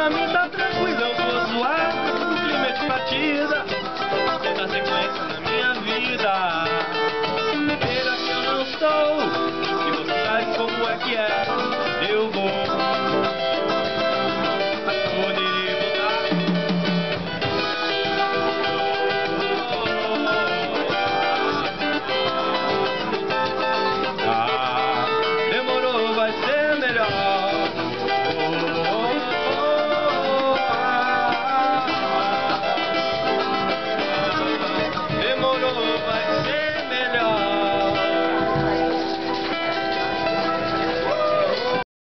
pra mim tá tranquilo, eu vou zoar. O clima é de partida. Tenta tá ser